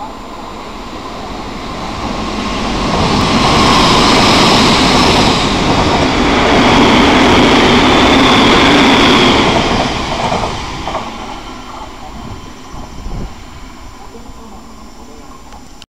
어.